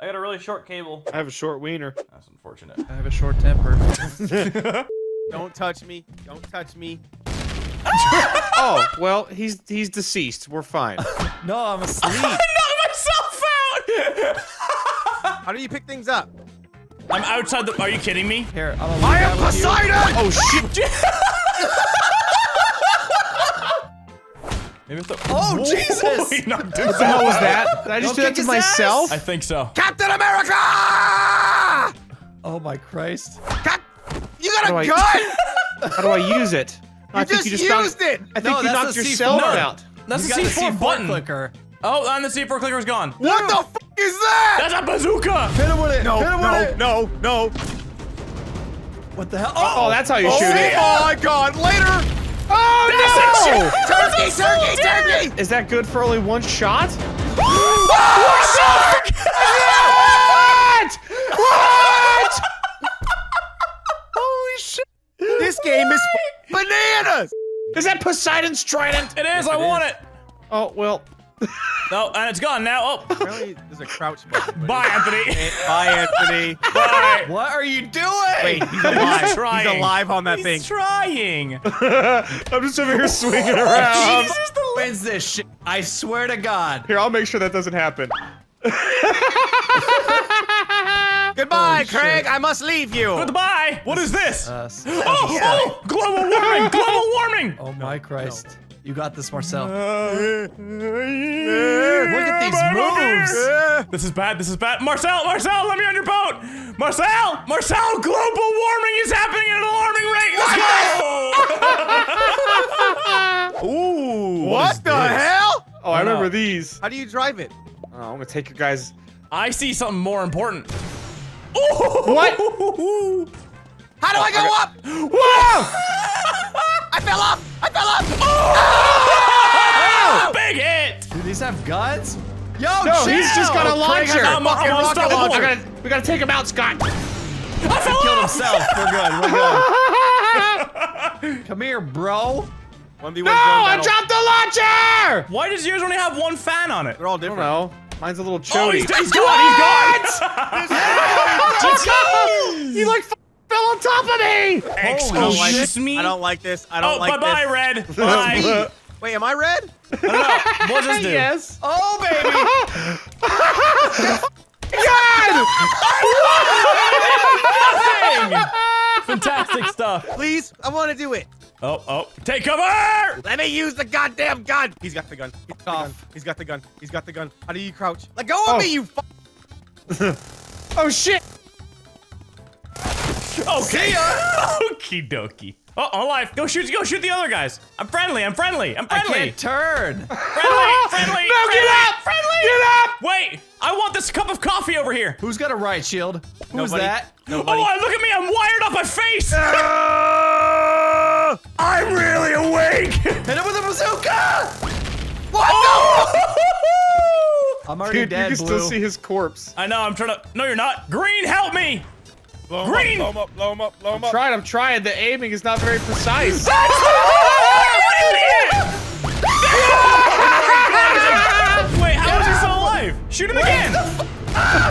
I got a really short cable. I have a short wiener. That's unfortunate. I have a short temper. Don't touch me. Don't touch me. Oh, well, he's he's deceased. We're fine. no, I'm asleep. Knock myself out! How do you pick things up? I'm outside the. Are you kidding me? Here, I'm I am Poseidon! Oh shit! Maybe it's the. Oh, Jesus! He knocked What the hell was that? Did I just Don't that to his ass. myself? I think so. Captain America! Oh my Christ. Cap you got How a do I- gun? How do I use it? I you think just you just used knocked, it! I think No, you that's knocked the yourself C4. out. That's You the got C4 C4 button. clicker. Oh, and the C4 clicker's gone. What the f is that? That's a bazooka! Hit him with it. No, Hit him with no, it. no, no. What the hell? Oh, that's how you Oh shoot it. Oh my god, later! Oh no! Turkey, turkey, turkey! Is that good for only one shot? What? What? What? Holy shit! This game is bananas! Is that Poseidon's trident? It is, I want it! Oh well. No, and it's gone now. Oh, Apparently, there's a crouch button. bye, Anthony. Bye, Anthony. Bye. What are you doing? Wait, he's alive. He's, trying. alive on that He's thing. trying. I'm just over here swinging around. Jesus the wins this shit. I swear to God. Here, I'll make sure that doesn't happen. Goodbye, Holy Craig. shit. I must leave you. Goodbye. What is this? Uh, s- oh, oh, global warming. Global warming. oh my Christ. You got this, Marcel. Look Look at these moves. This is bad. This is bad. Marcel, Marcel, let me on your boat. Marcel, Marcel, global warming is happening at an alarming rate. Let's go. Ooh. what the hell? Oh, I no. remember these. How do you drive it? Oh, I'm gonna take you guys. I see something more important. Ooh. What? How do I go up? Whoa! Have guns? Yo, No, chill. he's just got a Craig has launcher. a I'm- I'm fucking rocket unstoppable. I launcher. gotta, we gotta take him out, Scott. I fell Killed off. himself. We're good. We're good. Come here, bro. No, I dropped the launcher. Why does yours only have one fan on it? They're all I don't different. know. Mine's a little Oh, he's, he's gone. He's gone. he like f- fell on top of me. I don't like Excuse this. me. I don't like this. I don't Oh, like bye bye, this. Red. Bye. Wait, am I red? What does do? yes. Oh, baby. God! Fantastic stuff. Please, I want to do it. Oh, oh. Take cover! Let me use the goddamn gun. He's got the gun. He's got the gun. Off. He's got the gun. He's got the gun. How do you crouch? Let go of Oh. me, you. F- Oh shit. Okay. Okie dokie. Oh, I'm alive. Go shoot, go shoot the other guys. I'm friendly, I'm friendly, I'm friendly. I friendly. can't turn. Friendly, friendly, No, friendly, get up! friendly. Get up! Wait, I want this cup of coffee over here. Who's got a right shield? Who's Nobody. that? Nobody. Oh, look at me, I'm wired up my face. Ah! I'm really awake. Hit him with a bazooka! What Oh! I'm already Dude, you can Blue. still see his corpse. I know, I'm trying to. No, you're not. Green, help me. The? Green! Blow him up, blow him up, blow him I'm up. trying, I'm trying. The aiming is not very precise. Wait, how is he still alive? Shoot him again.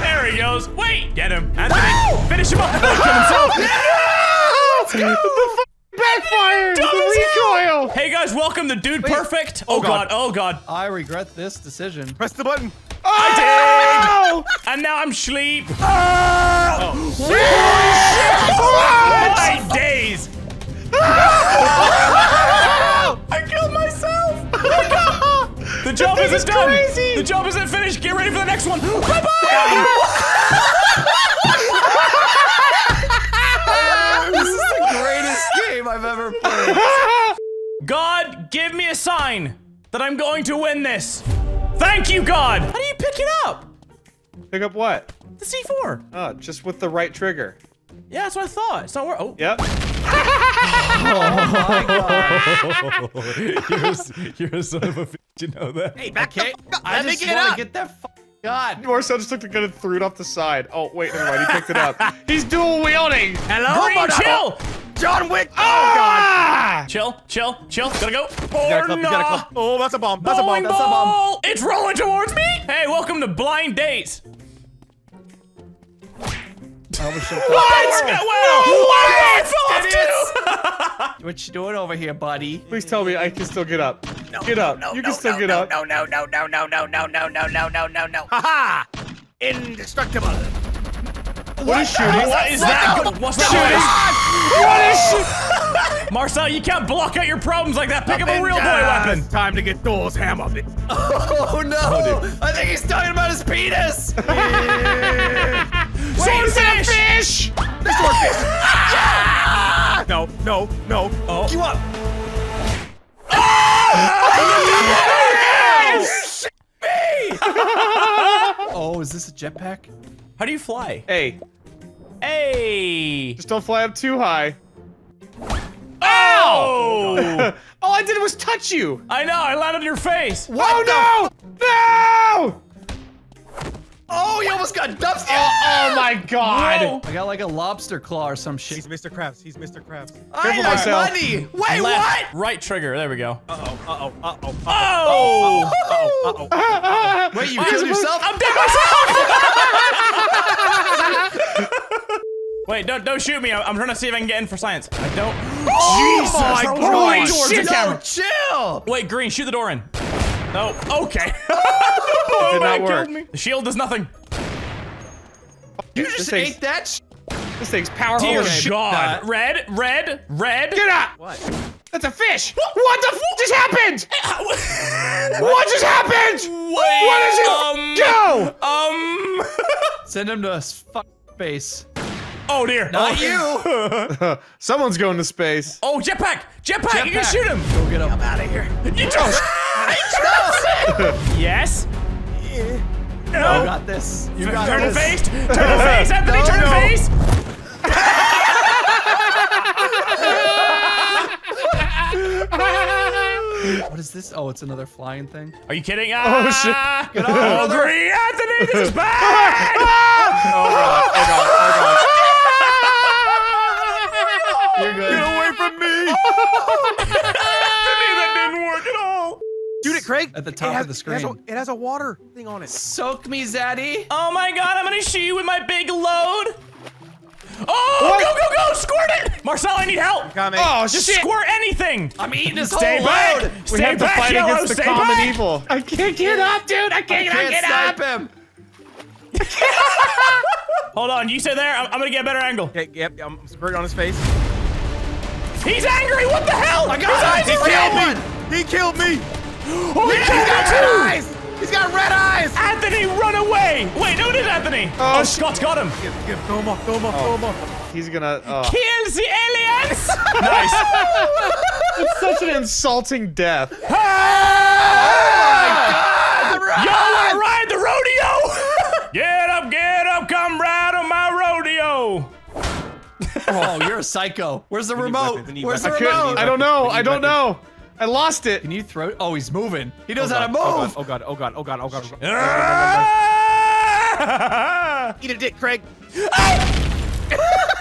There he goes. Wait, get him. Anthony, finish him up before he kills himself. the f- backfired! Dumb The recoil! Hey guys, welcome to Dude Perfect. Oh, oh god. God. oh god. I regret this decision. Press the button. Oh! And now I'm sleep. Uh, oh. My days. I killed myself. The job thing isn't is done. crazy. The job isn't finished. Get ready for the next one. Bye bye. this is the greatest game I've ever played. God, give me a sign that I'm going to win this. Thank you, God. How do you pick it up? Pick up what? The C4. Oh, just with the right trigger. Yeah, that's what I thought. It's not where. Oh. Yep. Oh you're, a, you're a son of a bitch. You know that. Hey, back Okay, the f- I Let me just get want up. to get that f- God. Marcel just took the gun and threw it off the side. Oh, wait, never mind. He picked it up. He's dual wielding. Hello, Green, mother- chill. Oh. John Wick. Oh, God. Ah! Chill, chill, chill. Gotta go. You got a Or clip, got a not. Oh, that's a bomb. That's a bomb. Bowling That's a bomb. It's rolling towards me. Hey, welcome to Blind Dates. almost jumped What? off. Wow! Wow! I fell off too! What you doing over here, buddy? Please tell me I can still get up. get up. you can still get up. No, no, no, no, no, no, no, no, no, no, no, no, no. Ha ha! Indestructible. What is shooting? What is that? What's that? What is shooting? Marcel, you can't block out your problems like that. Pick up a real boy weapon. Time to get Thor's hammer. Oh no! I think he's talking about his penis. Swordfish! Fish! No, no, no. Oh. You up? Oh! oh, is this a jetpack? How do you fly? Hey, Hey! just don't fly up too high. Oh! All I did was touch you. I know, I landed on your face. oh no! No! Oh, he almost got dumped. Oh, oh my god! Whoa. I got like a lobster claw or some shit. He's Mr. Krabs. He's Mr. Krabs. I Careful, like money. Wait, Left, right trigger. There we go. Uh-oh, uh-oh, uh-oh, uh-oh. Oh! Uh-oh, uh-oh. Wait, you killed yourself? I'm dead myself! Wait, don't don't shoot me. I'm, I'm trying to see if I can get in for science. I don't. Oh Jesus! my God. right towards the No, chill. Wait, green, shoot the door in. No. Okay. It did not work. me. The shield does nothing. You This just thing's- ate that. This thing's powerful Dear as shit. God. Red, red, red. Get out! What? That's a fish! What the f just happened? What just happened? Wait. What is it? Um. Go! Um. Send him to fuck space. oh dear. Not oh. you. Someone's going to space. Oh, jetpack! Jetpack! You can Jetpack. shoot him! Go get him. I'm out of here. You just. yes. No. You got this. You got turn this. Faced. Turn faced. Turn faced, Anthony. No, turn no. face. what is this? Oh, it's another flying thing. Are you kidding? Ah, oh shit! Ah, Get on, oh, another... three, Anthony. This is bad. oh god! Oh god! Oh god! You're good. You're Craig. At the top it has, of the It has, a, screen. it has a water thing on it. Soak me, Zaddy. Oh my God! I'm gonna shoot you with my big load. Oh, What? go, go, go! Squirt it! Marcel, I need help. Coming. Oh, Just shit! squirt anything. I'm eating his Stay whole back. load. We Stay have to fight Yellow. against the Stay common back. evil. I can't get up, dude! I I can't, I can't get snipe up! him. Hold on, you stay there. I'm, I'm gonna get a better angle. Okay, yep, I'm squirting on his face. He's angry. What the hell? I His got eyes it. are He killed one! He killed me! Oh, he He's killed got me red too. eyes! He's got red eyes! Anthony, run away! Wait, no, it is Anthony. Oh, Oh, Scott's got him. Give, give, throw him off, throw him off, throw him off. He's gonna. Oh. Kills the aliens. nice. It's such an insulting death. Oh my Y'all wanna ride the rodeo? get up, get up, come ride on my rodeo. Oh, you're a psycho. Where's the remote? weapons, we need Where's the remote? I don't know. I don't know. I lost it. Can you throw? Oh, he's moving. He knows Oh how to move. Oh god, oh god, oh god, oh god, oh god. Ah! Eat a dick, Craig.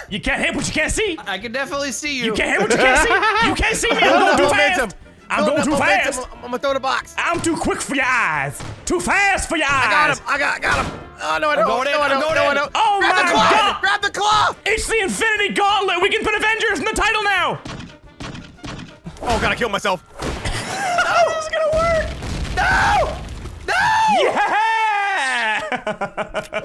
you can't hit what you can't see. I can definitely see you. You can't hit what you can't see. You can't see me. I'm going too fast. I'm going too momentum. fast. I'm gonna throw the box. I'm too quick for your eyes. Too fast for your eyes. I got him. I got, I got him. Oh no, I don't. going in, no, I I'm don't. going no, I in. don't. Oh Grab my the claw. God. Grab the claw. It's the Infinity Gauntlet. We can put Avengers in the title now. Oh, gotta kill myself. Oh, it's gonna work. No! No! Yeah!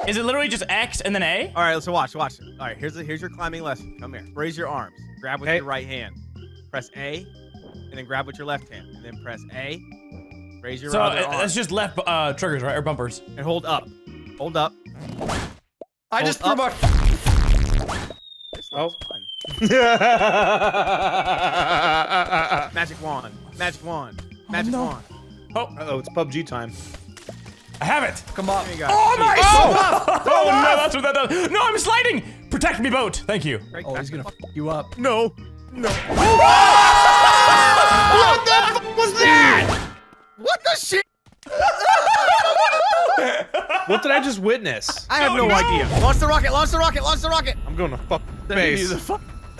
Is it literally just X and then A? All right, so watch, watch. All right, here's the, here's your climbing lesson. Come here. Raise your arms. Grab with Hey. your right hand. Press A, and then grab with your left hand, and then press A. Raise your So other uh, arm that's just left uh, triggers, right? Or bumpers. and hold up. Hold up. I just threw up. my. This Oh. Looks fun. Magic wand. Magic wand. Magic oh, no. wand. oh, oh, it's PUBG time. I have it. Come on. There you go. Oh, nice! Oh! Oh, oh, no, that's what that does. No, I'm sliding. Protect me, boat. Thank you. Craig, Oh, he's gonna fuck- you up. No. No. What the f was that? What the shit? What did I just witness? I have Oh, no, no. idea. Launch the rocket. Launch the rocket. Launch the rocket. I'm going to fuck Then face.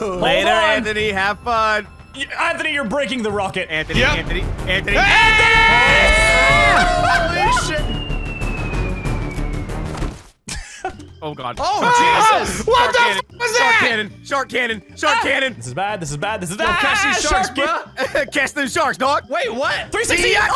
You do the fuck- Later. Anthony. Have fun. Anthony, you're breaking the rocket. Anthony. Yep. Anthony. Anthony. Anthony! Holy shit. Oh god. Oh, oh Jesus! What the cannon. f was Shark that? cannon. Shark cannon. Shark ah. cannon. This is bad. This is bad. This is Yo, bad. catch these ah, sharks, get- bro. catch them sharks, dog. Wait, what? 360. Yeah.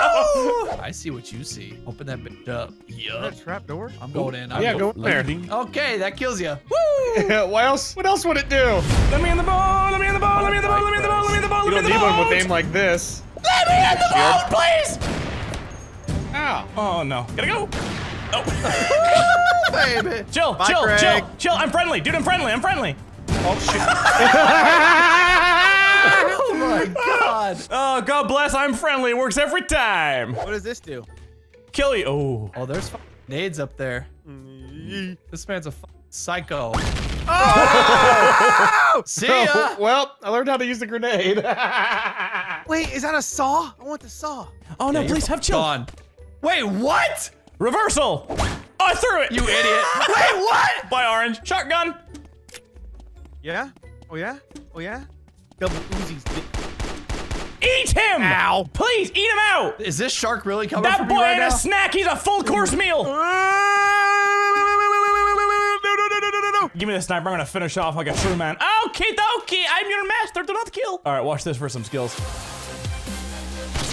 Oh, I see what you see. Open that bitch up. Yup. that trap door? I'm going in. I'm Yeah, go- go in there. Okay, that kills you. Woo! what else? What else would it do? Let me in the boat. Let me in the boat. Let me in the boat. Let me in the boat. Let me in the boat. You don't need one with boat. aim like this. Let me in the boat, please. Ow. Oh no. Gotta go. Oh. Baby. chill, Bye, chill, Craig. chill, chill. I'm friendly, dude. I'm friendly. I'm friendly. Oh shit. Oh my god. Oh, God bless. I'm friendly. It works every time. What does this do? Kill you. Oh. Oh, there's f- nades up there. Mm-hmm. This man's a f- psycho. Oh! See ya. well, I learned how to use the grenade. Wait, is that a saw? I want the saw. Oh no, Yeah, please have chill. Gone. Wait, what? Reversal. Oh, I threw it. You idiot. Wait, what? By orange. Shotgun. Yeah? Oh yeah? Oh yeah? Double Uzis. Eat him. Ow. Please eat him out. Is this shark really coming That for me boy right ain't now? a snack. He's a full course meal. No, no, no, no, no, no. Give me the sniper. I'm gonna finish off like a true man. Okay, okay. I'm your master. Do not kill. All right, watch this for some skills.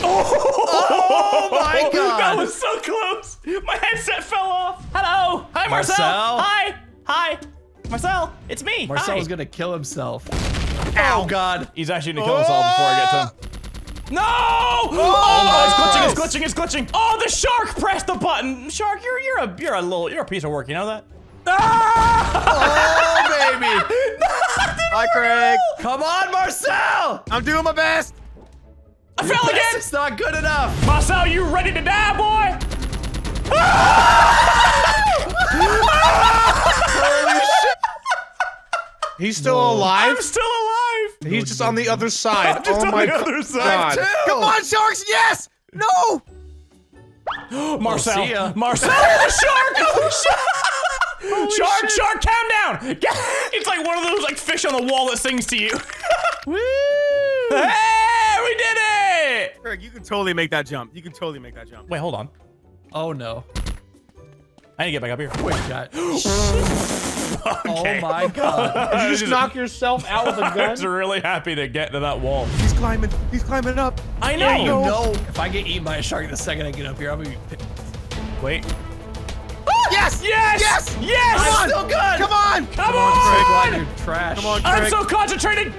Oh my god! That was so close. My headset fell off. Hello. Hi, Marcel. Marcel? Hi. Hi. Marcel, it's me. Marcel Hi. was gonna kill himself. Oh god. He's actually gonna kill us all before I get to him. No! Oh, my God! it's glitching, it's glitching, it's glitching. Oh, the shark pressed the button. Shark, you're you're a you're a little you're a piece of work, you know that? Ah! Oh baby. Hi, Craig. Come on, Marcel. I'm doing my best. I fell again! It's not good enough. Marcel, you ready to die, boy? He's still alive. I'm still alive. He's just on the other side. I'm just oh on my the other side. god. Come on, sharks. Yes. No. Marcel, see ya. Marcel, the shark! Oh, shark! shark, shark, calm down! It's like one of those like fish on the wall that sings to you. Woo. hey, we did it! Craig, you can totally make that jump. You can totally make that jump. Wait, hold on. Oh no. I need to get back up here. Wait, God. Oh okay. Oh my god. Did you just knock yourself out with a gun? I was really happy to get to that wall. He's climbing. He's climbing up. I know. Yeah, you know, if I get eaten by a shark the second I get up here, I'm gonna be. Wait. Ah! Yes. Yes! Yes. Yes! I'm still good. Come on. Come Craig, on! Glad you're trash. Come on, I'm so concentrated.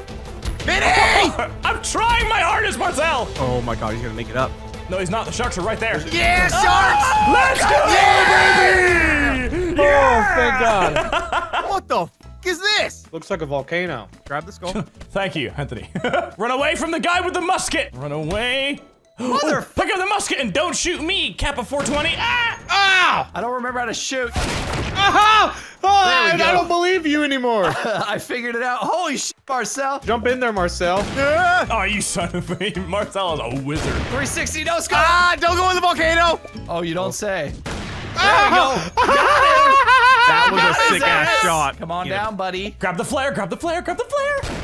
Vinny. I'm trying my hardest, Marcel. Oh my God, he's gonna make it up. No, he's not. The sharks are right there. Yeah, sharks. Let's go, yeah! baby! Oh, thank God. What the f is this? Looks like a volcano. Grab the skull. Thank you, Anthony. Run away from the guy with the musket. Run away. Mother- Oh, pick up the musket and don't shoot me, Kappa 420. Ah! Ow! I don't remember how to shoot. Aha! Oh, I. I don't believe you anymore. I figured it out. Holy shit, Marcel. Jump in there, Marcel. Yeah. Oh, you son of a. Marcel is a wizard. 360 no scope. ah! Don't go in the volcano. Oh, you don't say. There we go. that was a sick ass Yes. shot. Come on Yeah. down, buddy. Grab the flare, grab the flare, grab the flare.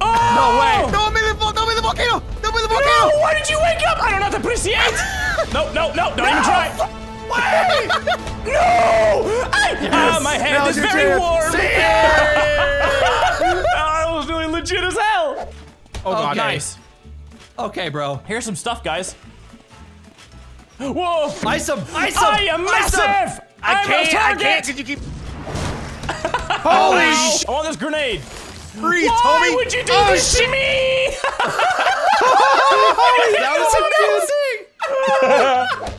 Oh! No way. Don't be the vo- don't be the volcano. Don't be the volcano. No, why did you wake up? I don't have to appreciate. no, no, no, don't even try. Why? no! I, ah, my hand Now's is very chance. warm. See I was doing legit as hell. Oh God. Okay. Nice. Okay, bro. Here's some stuff, guys. Whoa! Ice him. Ice him. I am Ice massive. I I'm can't. a I target. can't. Did you keep Holy sh! I want this grenade. freeze, Why Tommy? would you do Oh, this to me? That was amazing.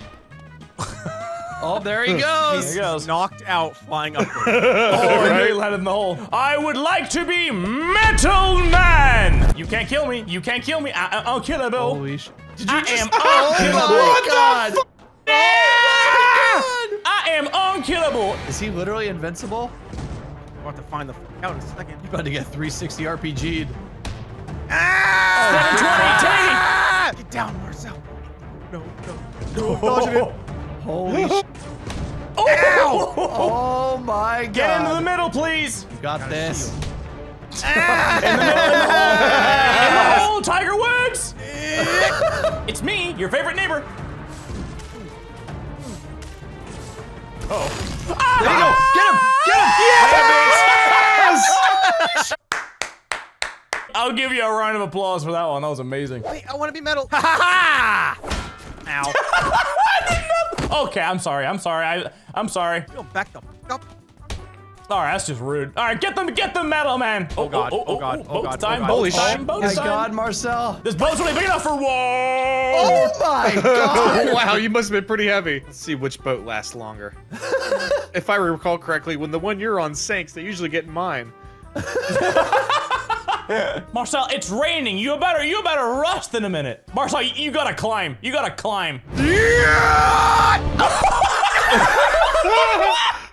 Oh, there he goes. There he goes. knocked out, flying upward. Oh, I nearly landed in the hole. I would like to be Metal Man. You can't kill me. You can't kill me. I am unkillable. Holy shit. Did you I just- am Oh unkillable. my god. I am unkillable. Is he literally invincible? I'm about to find the f out in a second. You're about to get 360 RPG'd. Ah! 720 Get down, Marcel. No, no, no. Dodging it. Holy shit. Oh! Oh my god. Get into the middle, please. You got this. Ah! In the middle of the hole, Tiger Woods. it's me, your favorite neighbor. Oh! There you go. Ah! Get him. Get him. Yes! yes! I'll give you a round of applause for that one. That was amazing. Wait, I want to be metal. Ha ha ha! Ow. Okay, I'm sorry. I'm sorry. I I'm sorry. Yo, back the fuck up. All right, that's just rude. All right, get them, get the metal, man. Oh, oh God, oh, oh, oh, God, oh, boat God, time, oh, God. Holy time, shit. boat My time. God, Marcel. This boat's really big enough for whoa. Oh my God. wow, you must have been pretty heavy. Let's see which boat lasts longer. if I recall correctly, when the one you're on sinks, they usually get in mine. Marcel, it's raining. You better, you better rust in a minute. Marcel, you, you gotta climb. You gotta climb. Yeah!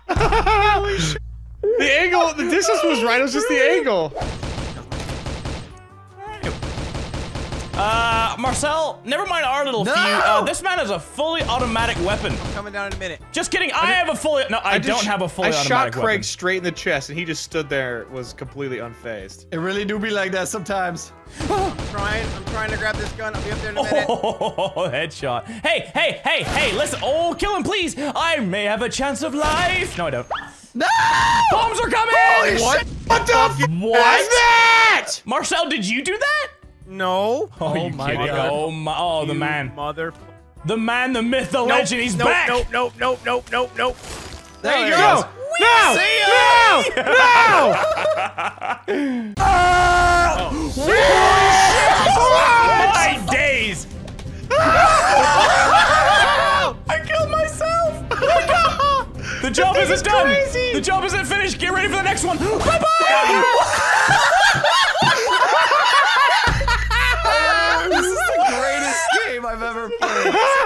Holy shit. The angle, the distance was right. It was just the angle. Uh, Marcel, never mind our little No! feud. Uh, this man has a fully automatic weapon. Coming down in a minute. Just kidding. I, have a fully. No, I, just don't have a fully I automatic shot Craig weapon. straight in the chest, and he just stood there, was completely unfazed. It really do be like that sometimes. I'm trying. I'm trying to grab this gun. I'll be up there in a minute. Oh, headshot. Hey, hey, hey, hey, listen. Oh, kill him, please. I may have a chance of life. No, I don't. No! Bombs are coming! What? What the f- What? is that? Marcel, did you do that? No. Oh, Oh my kidding? God. Oh, my. Oh, the You man. Mother. The man, the myth, the Nope, legend. He's nope, back. Nope, nope, nope, nope, nope, nope. There you No! go. No! See No! No! My days. I killed myself. the job isn't done. crazy. The job isn't finished. Get ready for the next one. Bye bye. kids.